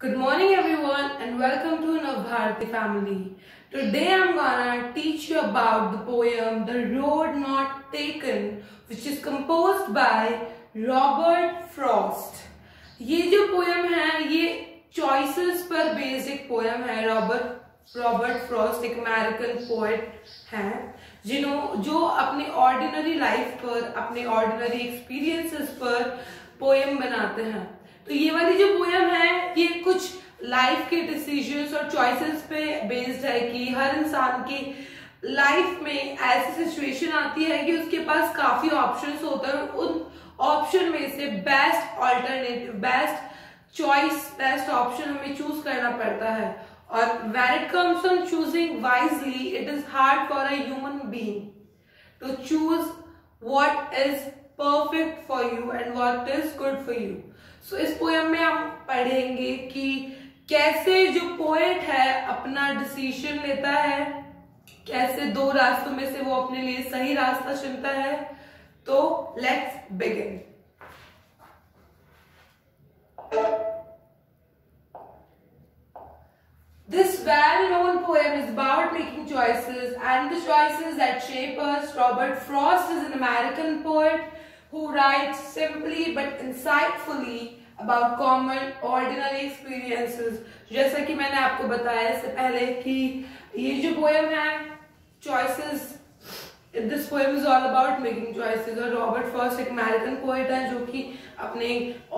Good morning everyone and welcome to Navbharati family. Today I'm gonna teach you about the poem The Road Not Taken which is composed by Robert Frost. ये जो poem है ये choices पर based एक poem है Robert Robert Frost एक American poet हैं जिन्हों जो अपने ऑर्डिनरी लाइफ पर अपने ऑर्डिनरी एक्सपीरियंसेस पर पोयम बनाते हैं तो ये वाली जो पोयम है, ये कुछ लाइफ के डिसीज़न और चॉइसेस पे बेस्ड है कि हर इंसान की लाइफ में ऐसी सिचुएशन आती है कि उसके पास काफ़ी ऑप्शंस होते हैं उन ऑप्शन में से best alternative best choice best option हमें चूज़ करना पड़ता है। और when it comes on choosing wisely it is hard for a human being to choose what is perfect for you and what is good for you so इस poem में हम पढ़ेंगे कि कैसे जो पोएट है, अपना डिसीशन लेता है, कैसे दो रास्तों में से वो अपने लिए सही रास्ता चुनता है। तो let's begin this well known poem is about making choices and the choices that shape us Robert Frost is an American poet who write simply but insightfully about common ordinary experiences जैसा कि मैंने आपको बताया इससे पहले कि ये जो पोएम है, choices this poem is all about making choices और रॉबर्ट फ़र्स्ट एक अमेरिकन पोएट है जो कि अपने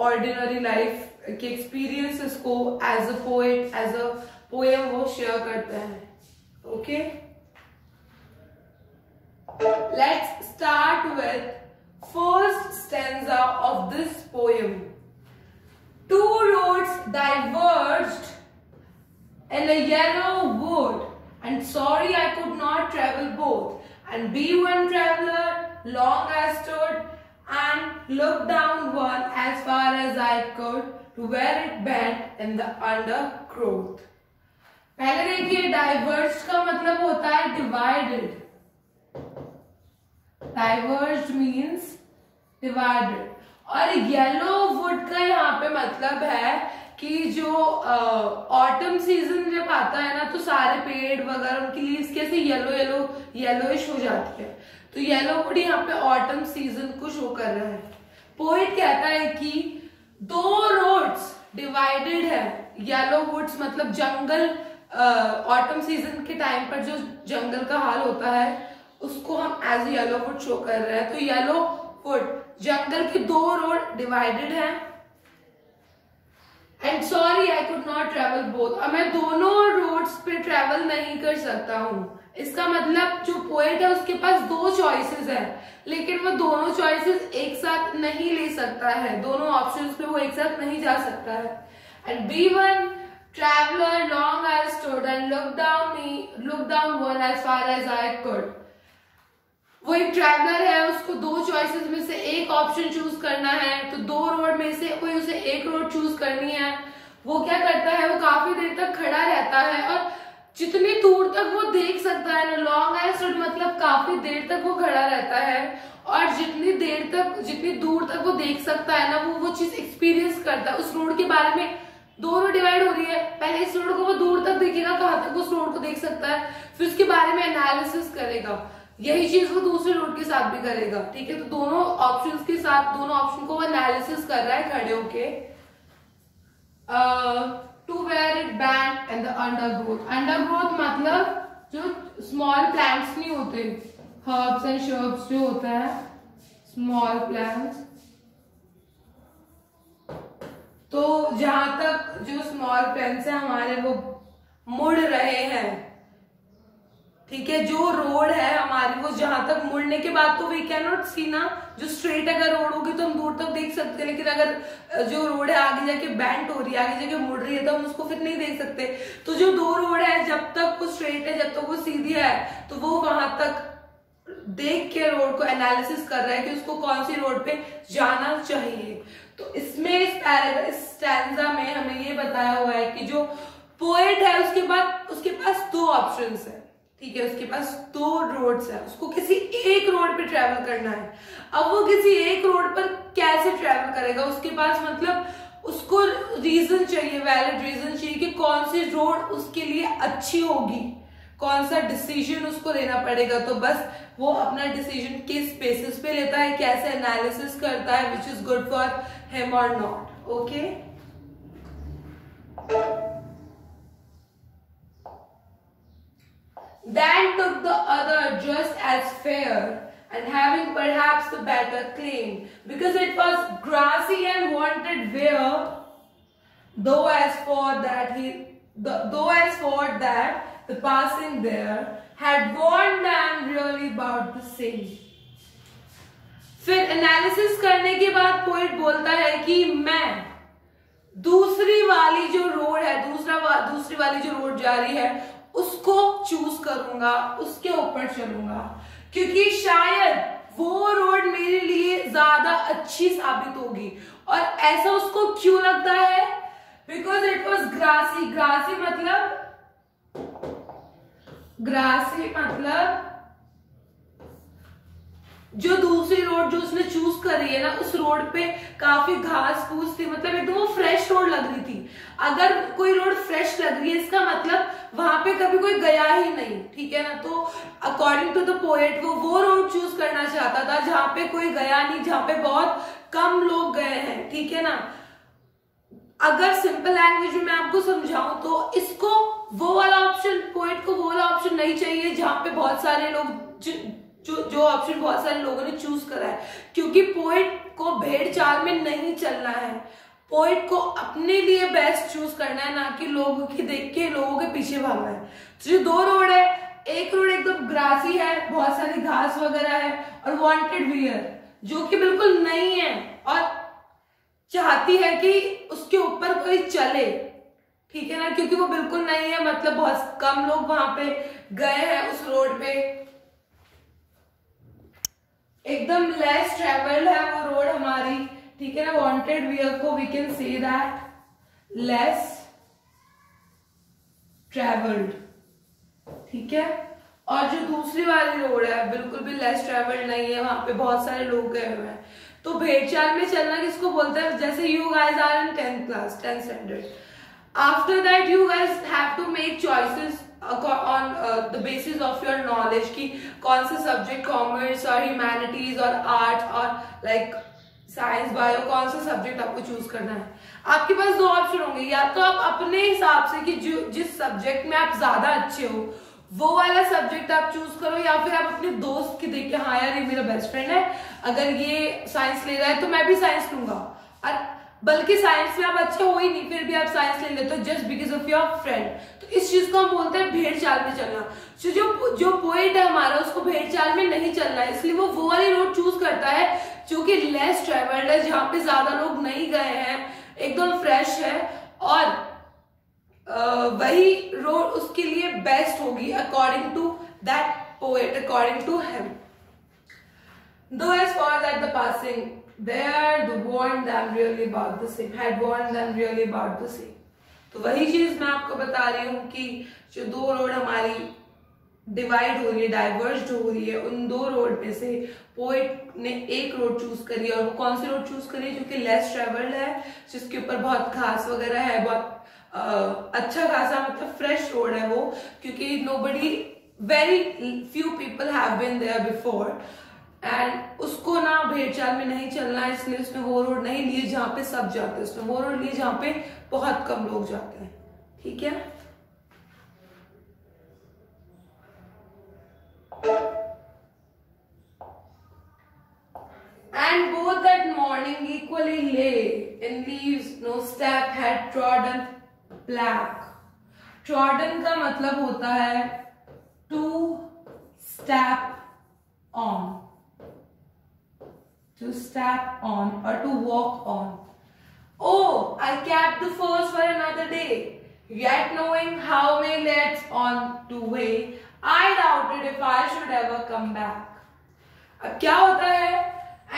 ऑर्डिनरी लाइफ के एक्सपीरियंसेस को as a poet as a poem वो शेयर करते हैं. Okay let's start with first stanza of this poem Two roads diverged in a yellow wood and sorry I could not travel both and be one traveler long I stood and looked down one as far as I could to where it bent in the undergrowth. पहले देखिए diverse का मतलब होता है divided diverse means divided और yellow wood का यहाँ पे मतलब है कि जो ऑटम सीज़न जब आता है ना तो सारे पेड़ वगैरह उनकी लीव्स कैसे येलो येलो येलोइश हो जाती है। तो येलो वुड यहाँ पे ऑटम सीज़न को शो कर रहा है। पोइट कहता है कि दो रोड्स डिवाइडेड है। येलो वुड्स मतलब जंगल ऑटम सीज़न के टाइम पर जो जंगल का हाल होता है, उसको हम एज येलो वुड शो कर रहे हैं। तो येलो वुड जंगल के दो रोड डिवाइडेड है. And sorry I could not travel both अब मैं दोनों रोड्स पे ट्रेवल नहीं कर सकता हूँ. इसका मतलब जो पोएट है, उसके पास दो चॉइसेस है. लेकिन वो दोनों चॉइसेस एक साथ नहीं ले सकता है. दोनों ऑप्शंस पे वो एक साथ नहीं जा सकता है. And be one traveller long stood and look down look down one as far as I could वो एक ट्रैवलर है, उसको दो चॉइसेस में से एक ऑप्शन चूज़ करना है तो दो रोड में से कोई उसे एक रोड चूज़ करनी है। वो क्या करता है, वो काफ़ी देर तक खड़ा रहता है और जितनी दूर तक वो देख सकता है ना लॉन्ग एज रोड मतलब काफ़ी देर तक वो खड़ा रहता है और जितनी देर तक, जितनी दूर तक वो देख सकता है ना, वो वो चीज़ एक्सपीरियंस करता है। उस रोड के बारे में दो रोड डिवाइड हो रही है। पहले इस रोड को वो दूर तक देखेगा कहाँ तक उस रोड को देख सकता है। फिर उसके बारे में एनालिसिस करेगा। यही चीज़ वो दूसरे रूट के साथ भी करेगा, ठीक है? तो दोनों ऑप्शन के साथ, दोनों ऑप्शन को वो एनालिसिस कर रहा है खड़े होके। To where it bent and the undergrowth undergrowth मतलब जो स्मॉल प्लांट्स नहीं होते हर्ब्स एंड शर्ब्स जो होता है स्मॉल प्लांट्स तो जहाँ तक जो स्मॉल प्लांट्स है हमारे, वो मुड़ रहे हैं। ठीक है? जो रोड है हमारी, वो जहाँ तक मुड़ने के बाद तो वी कैन नॉट सी ना? जो स्ट्रेट अगर रोड होगी तो हम दूर तक देख सकते हैं, लेकिन अगर जो रोड है आगे जाके बैंड हो रही है, आगे जाके मुड़ रही है तो हम उसको फिर नहीं देख सकते। तो जो दो रोड है, जब तक वो स्ट्रेट है, जब तक वो सीधी है तो वो वहाँ तक देख के रोड को एनालिसिस कर रहा है कि उसको कौन सी रोड पे जाना चाहिए। तो इसमें, इस स्टैंडा में हमें ये बताया हुआ है कि जो पोएट है, उसके बाद उसके पास दो ऑप्शन है। ठीक है, उसके पास दो रोड्स है। उसको किसी एक रोड पे ट्रेवल करना है। अब वो किसी एक रोड पर कैसे ट्रेवल करेगा? उसके पास मतलब उसको रीजन चाहिए वैलिड रीजन चाहिए कि कौन सी रोड उसके लिए अच्छी होगी। कौन सा डिसीज़न उसको लेना पड़ेगा? तो बस वो अपना डिसीज़न किस बेसिस पे लेता है, कैसे एनालिसिस करता है which is good for him और not okay Then took the other just as fair and having perhaps the better claim because it was grassy and wanted wear though as for that he the, though as for that the passing there had warned them really about the same फिर analysis करने के बाद poet बोलता है कि मैं दूसरी वाली जो रोड है दूसरा वा, दूसरी वाली जो रोड जा रही है उसको चूज़ करूँगा, उसके ऊपर चलूँगा। क्योंकि शायद वो रोड मेरे लिए ज़्यादा अच्छी साबित होगी। और ऐसा उसको क्यों लगता है? Because it was grassy grassy मतलब ग्रासी मतलब जो दूसरी रोड जो उसने चूज़ करी है ना, उस रोड पे काफ़ी घास फूस थी मतलब एकदम वो फ्रेश रोड लग रही थी। अगर कोई रोड फ्रेश लग रही है, इसका मतलब वहाँ पे कभी कोई गया ही नहीं, ठीक है ना? तो अकॉर्डिंग टू द पोएट वो वो रोड चूज़ करना चाहता था, जहाँ पे कोई गया नहीं, जहाँ पे बहुत कम लोग गए हैं, ठीक है ना? अगर सिंपल लैंग्वेज में मैं आपको समझाऊं तो इसको वो वाला ऑप्शन पोएट को वो वाला ऑप्शन नहीं चाहिए, जहाँ पे बहुत सारे लोग जो जो ऑप्शन बहुत सारे लोगों ने चूज़ करा है। क्योंकि पोइट को भेड़ चाल में नहीं चलना है। पोइट को अपने लिए बेस्ट चूज़ करना है, ना कि लोगों की देख के लोगों के पीछे भागना है। तो जो दो रोड है। एक रोड एकदम तो ग्रासी है, बहुत सारी घास वगैरह है और वांटेड वियर जो कि बिल्कुल नहीं है और चाहती है कि उसके ऊपर कोई चले। ठीक है ना? क्योंकि वो बिल्कुल नहीं है। मतलब बहुत कम लोग वहाँ पे गए हैं उस रोड पे। एकदम लेस ट्रेवल्ड है वो रोड हमारी। ठीक है ना? वांटेड वियर को we can say that less travelled ठीक है? और जो दूसरी वाली रोड है, बिल्कुल भी लेस ट्रेवल्ड नहीं है, वहाँ पे बहुत सारे लोग गए हुए हैं। तो भेड़चाल में चलना किसको बोलते हैं? जैसे you guys are in tenth class tenth standard after that you guys have to make choices on the basis of your knowledge कि कौन से सब्जेक्ट कॉमर्स और ह्यूमैनिटीज और आर्ट और लाइक साइंस बायो कौन सा सब्जेक्ट आपको चूज़ करना है? आपके पास दो ऑप्शन होंगे। या तो आप अपने हिसाब से कि जो, जिस सब्जेक्ट में आप ज़्यादा अच्छे हो, वो वाला सब्जेक्ट आप चूज़ करो, या फिर आप अपने दोस्त की देख के हाँ यार, ये मेरा बेस्ट फ्रेंड है। अगर ये साइंस ले रहा है तो मैं भी साइंस लूँगा। और बल्कि साइंस में आप अच्छे हो ही नहीं, फिर भी आप साइंस ले लेते हो just because of your friend तो इस चीज़ को हम बोलते हैं भेड़ चाल में चलना। तो जो जो पोइट है हमारा, उसको भेड़ चाल में नहीं चलना है। इसलिए वो वो वाली रोड चूज़ करता है, जो कि लेस ट्रेवल्ड है, जहाँ पे ज़्यादा लोग नहीं गए हैं, एकदम फ्रेश है, और वही रोड उसके लिए बेस्ट होगी according to that poet according to him though as for that the passing the warned them really about the same. Had warned them really about the same. तो वही चीज़ मैं आपको बता रही हूँ कि जो दो रोड हमारी डिवाइड हो रही है डाइवर्ज हो रही है उन दो रोड में से पोइट ने एक रोड चूज़ करी है और वो कौन सी रोड चूज़ करी है? जो कि लेस ट्रेवल्ड है जिसके ऊपर बहुत घास वगैरह है बहुत आ, अच्छा खासा मतलब फ्रेश रोड है वो क्योंकि no very few people have been there before and उसको ना भेड़चाल में नहीं चलना है इसलिए उसने वो रोड नहीं लिए जहाँ पे सब जाते हैं। उसने हो रोड लिए जहाँ पे बहुत कम लोग जाते हैं। ठीक है? एंड वो that morning equally lay in leaves no step had trodden black trodden का मतलब होता है to step on to step on or to walk on. Oh, I kept the first for another day, yet knowing how may let on to way, I doubted if I should ever come back. अब क्या होता है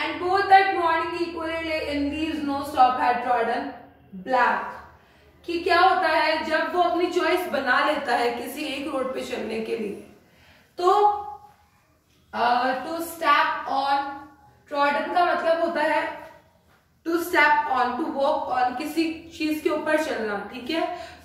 and both that morning equally in these no stop had trodden black कि क्या होता है जब वो अपनी चॉइस बना लेता है किसी एक रोड पे चलने के लिए तो टू स्टैप ऑन ट्रॉडन का मतलब होता है to step on to walk on किसी चीज़ के ऊपर चलना, ठीक है?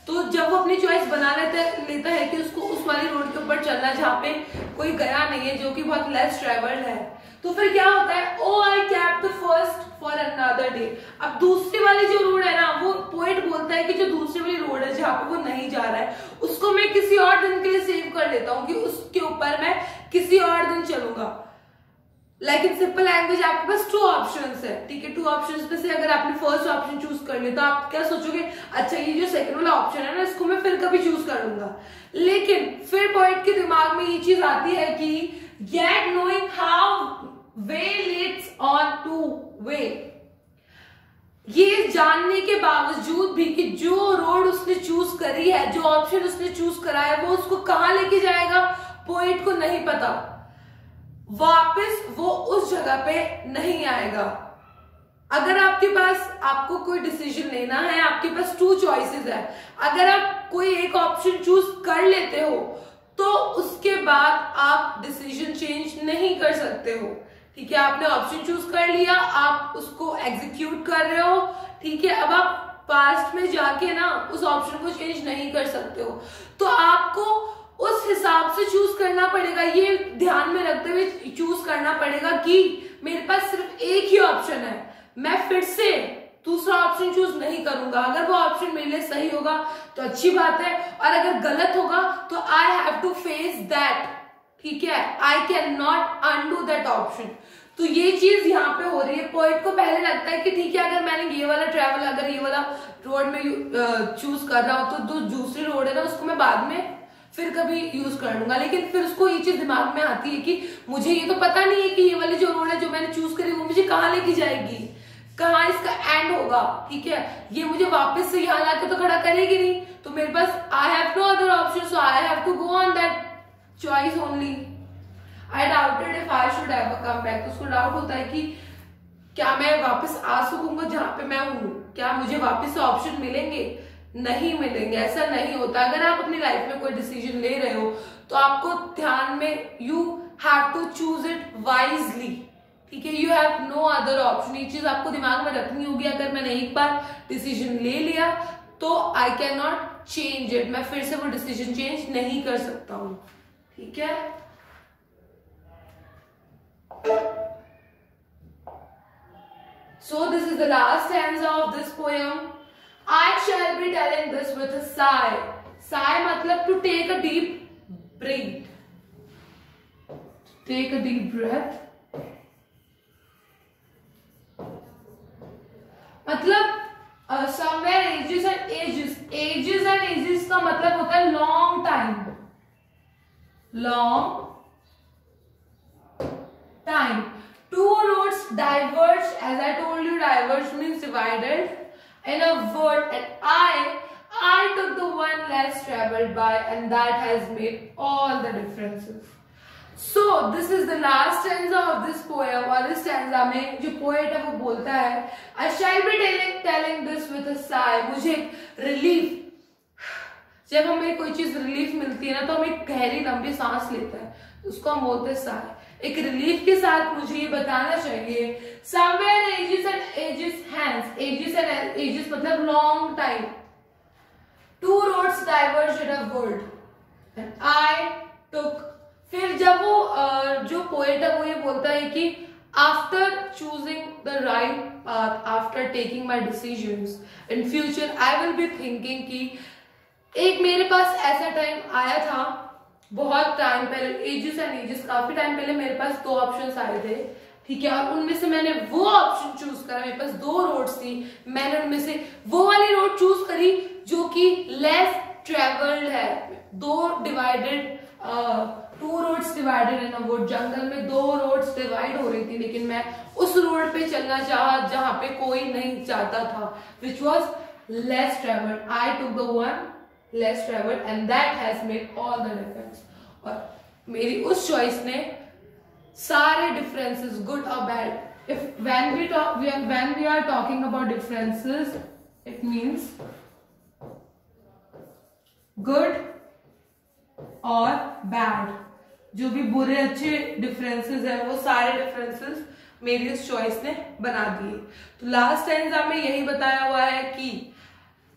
तो जब वो अपनी चॉइस बना लेता लेता है कि उसको उस वाली रोड के ऊपर चलना जहाँ पे कोई गया नहीं है, जो कि बहुत लेस ट्रेवल्ड है तो फिर क्या होता है? ओ I kept the first for another day अब दूसरी वाली जो रोड है ना, वो पोइट बोलता है कि जो दूसरी वाली रोड है, जहाँ पे वो नहीं जा रहा है, उसको मैं किसी और दिन के लिए सेव कर लेता हूँ कि उसके ऊपर मैं किसी और दिन चलूँगा। लाइक इन सिंपल लैंग्वेज आपके पास टू ऑप्शन है, ठीक है? टू ऑप्शन में से अगर आपने फ़र्स्ट ऑप्शन चूज़ कर लिया तो आप क्या सोचोगे? अच्छा ये जो सेकंड वाला ऑप्शन है ना, इसको मैं फिर कभी चूज़ कर लूँगा। लेकिन फिर पॉइंट के दिमाग में ये चीज़ आती है कि get knowing how way leads on to way ये जानने के बावजूद भी कि जो रोड उसने चूज़ करी है, जो ऑप्शन उसने चूज़ करा है, वो उसको कहाँ लेके जाएगा? पोइट को नहीं पता। वापस वो उस जगह पे नहीं आएगा। अगर आपके पास, आपको कोई डिसीज़न लेना है, आपके पास टू चॉइसेस है, अगर आप कोई एक ऑप्शन चूज़ कर लेते हो तो उसके बाद आप डिसीज़न चेंज नहीं कर सकते हो। ठीक है, आपने ऑप्शन चूज़ कर लिया, आप उसको एग्जीक्यूट कर रहे हो। ठीक है, अब आप पास्ट में जाके ना उस ऑप्शन को चेंज नहीं कर सकते हो। तो आपको उस हिसाब से चूज़ करना पड़ेगा। ये ध्यान में रखते हुए चूज़ करना पड़ेगा कि मेरे पास सिर्फ़ एक ही ऑप्शन है। मैं फिर से दूसरा ऑप्शन चूज़ नहीं करूँगा। अगर वो ऑप्शन मेरे लिए सही होगा तो अच्छी बात है। और अगर गलत होगा तो I have to face that ठीक है? I can not undo that option तो ये चीज़ यहाँ पे हो रही है। पॉइंट को पहले लगता है कि ठीक है, अगर मैंने ये वाला ट्रेवल अगर ये वाला रोड में चूज़ कर रहा हूँ तो दूसरी रोड है ना, उसको मैं बाद में फिर कभी यूज़ कर लूँगा। लेकिन फिर उसको ये चीज़ दिमाग में आती है कि मुझे ये तो पता नहीं है कि ये वाली जो है, जो मैंने चूज़ करी, वो मुझे कहाँ लेके जाएगी? कहा इसका एंड होगा? ठीक है? ये मुझे वापस से यहाँ लाके तो खड़ा करेगी नहीं। तो मेरे पास I have no other option so I have to go on that choice only I doubted if I should ever come back उसको डाउट होता है कि क्या मैं वापस आ सकूँगा जहाँ पे मैं हूँ? क्या मुझे वापस से ऑप्शन मिलेंगे? नहीं मिलेंगे ऐसा नहीं होता। अगर आप अपनी लाइफ में कोई डिसीज़न ले रहे हो तो आपको ध्यान में you have to choose it wisely ठीक है? You have no other option ये चीज़ आपको दिमाग में रखनी होगी। अगर मैंने एक बार डिसीज़न ले लिया तो I can not change it मैं फिर से वो डिसीज़न चेंज नहीं कर सकता हूँ। ठीक है? So this is the last end of this poem Shall be telling this with a sigh. Sigh matlab to take a deep breath. Take a deep breath. मतलब somewhere ages and ages ages and ages का मतलब होता है long time long time two roads diverge as I told you diverge means divided in a word and I, I took the one less traveled by and that has made all the differences. So this is the last stanza of this poem और इस stanza में जो poet है वो बोलता है I shall be telling telling this with a sigh मुझे relief जब हमें कोई चीज़ रिलीफ मिलती है ना तो हम एक गहरी लंबी सांस लेते हैं उसको हम बोलते हैं साय एक रिलीफ के साथ मुझे ये बताना चाहिए somewhere ages and ages hands ages and ages मतलब long time two roads diverge in a world I took फिर जब वो जो पोएट है, वो ये बोलता है कि after choosing the right path after taking my decision in future I will be thinking कि एक मेरे पास ऐसा टाइम आया था बहुत टाइम पहले एजेस एंड एजेस काफ़ी टाइम पहले मेरे पास दो ऑप्शंस आए थे, ठीक है? और उनमें से मैंने वो ऑप्शन चूज़ करा, मेरे पास दो रोड्स थी, मैंने उनमें से वो वाली रोड चूज़ करी जो कि लेस ट्रेवल्ड है। दो divided two roads divided in वो जंगल में दो रोड्स डिवाइड हो रही थी, लेकिन मैं उस रोड पे चलना चाहा, जहाँ पे कोई नहीं चाहता था which was less travelled I to the one less travel and that has made all the difference और मेरी उस चॉइस ने सारे डिफरेंसेस गुड और bad if when we talk when we are talking about differences it means good और bad जो भी बुरे, अच्छे डिफरेंसेस है, वो सारे डिफरेंसेस मेरी उस चॉइस ने बना दिए। तो लास्ट टेंजा में यही बताया हुआ है कि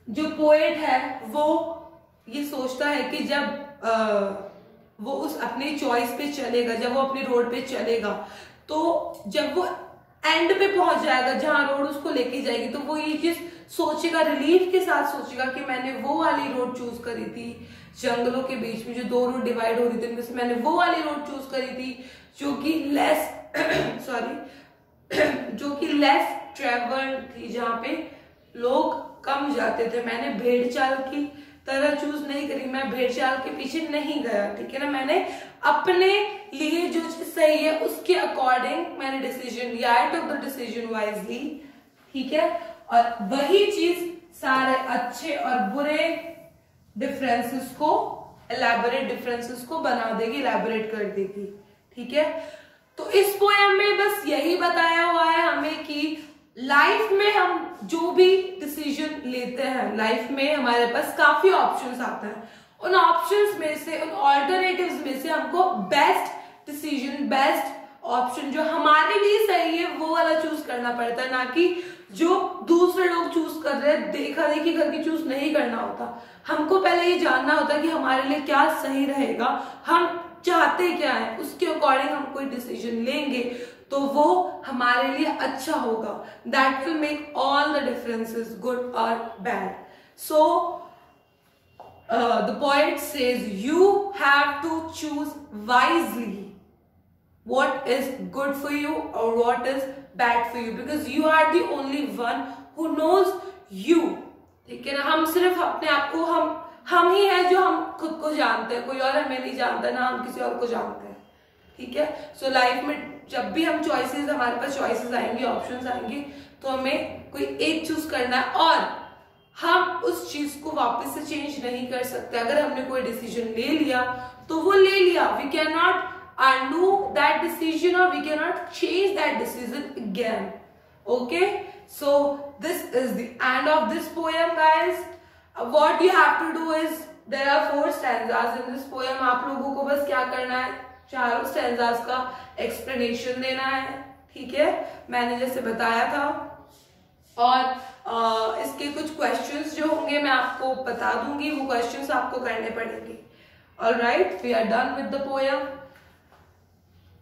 जो पोएट है, वो ये सोचता है कि जब आ, वो उस अपनी चॉइस पे चलेगा जब वो अपने रोड पे चलेगा तो जब वो एंड पे पहुँच जाएगा जहाँ रोड उसको लेके जाएगी तो वो ये चीज़ सोचेगा रिलीफ के साथ सोचेगा कि मैंने वो वाली रोड चूज़ करी थी जंगलों के बीच में जो दो रोड डिवाइड हो रही थी उनमें से मैंने वो वाली रोड चूज़ करी थी जो कि लेस सॉरी जो कि लेस ट्रेवल थी जहाँ पे लोग कम जाते थे। मैंने भेड़ चाल की तरह चूज़ नहीं करी। मैं भेड़ चाल के पीछे नहीं गया, ठीक है ना? मैंने अपने लिए जो सही है, उसके अकॉर्डिंग मैंने डिसीज़न लिया। I took the decision wisely ठीक है? और वही चीज़ सारे अच्छे और बुरे डिफरेंसेस को एलैबोरेट डिफरेंसेस को बना देगी एलैबोरेट कर देगी, ठीक है? तो इस पोएम में बस यही बताया हुआ है हमें कि लाइफ में हम जो भी डिसीज़न लेते हैं लाइफ में हमारे पास काफ़ी ऑप्शंस आते हैं। उन ऑप्शंस में से, उन ऑल्टरनेटिव्स में से हमको बेस्ट डिसीज़न बेस्ट ऑप्शन जो हमारे लिए सही है, वो वाला चूज़ करना पड़ता है, ना कि जो दूसरे लोग चूज़ कर रहे हैं, देखा देखी करके चूज़ नहीं करना होता। हमको पहले ये जानना होता है कि हमारे लिए क्या सही रहेगा। हम चाहते क्या है, उसके अकॉर्डिंग हम कोई डिसीज़न लेंगे। तो वो हमारे लिए अच्छा होगा. That will make all the differences good और bad so the point says you have to choose wisely what is good for you or what is bad for you, because you are the only one who knows you. ठीक है ना? हम सिर्फ़ अपने आप को, हम हम ही है जो हम खुद को जानते हैं. कोई और हमें नहीं जानता, ना हम किसी और को जानते हैं. ठीक है? सो लाइफ में जब भी हम चॉइसेस हमारे पास चॉइसेस आएँगे ऑप्शंस आएँगे तो हमें कोई एक चूज़ करना है और हम उस चीज़ को वापस से चेंज नहीं कर सकते। अगर हमने कोई डिसीज़न ले लिया तो वो ले लिया। We can not undo that decision और we can not change that decision again okay so this is the end of this poem guys what you have to do is there are four stanzas in this poem आप लोगों को बस क्या करना है? चारों stanzas का explanation देना है ठीक है? मैंने जैसे बताया था। और आ, इसके कुछ क्वेश्चंस जो होंगे मैं आपको बता दूँगी वो क्वेश्चंस आपको करने पड़ेंगे। All right we are done with the poem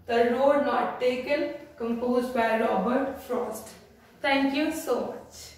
the road not taken composed by Robert Frost thank you so much.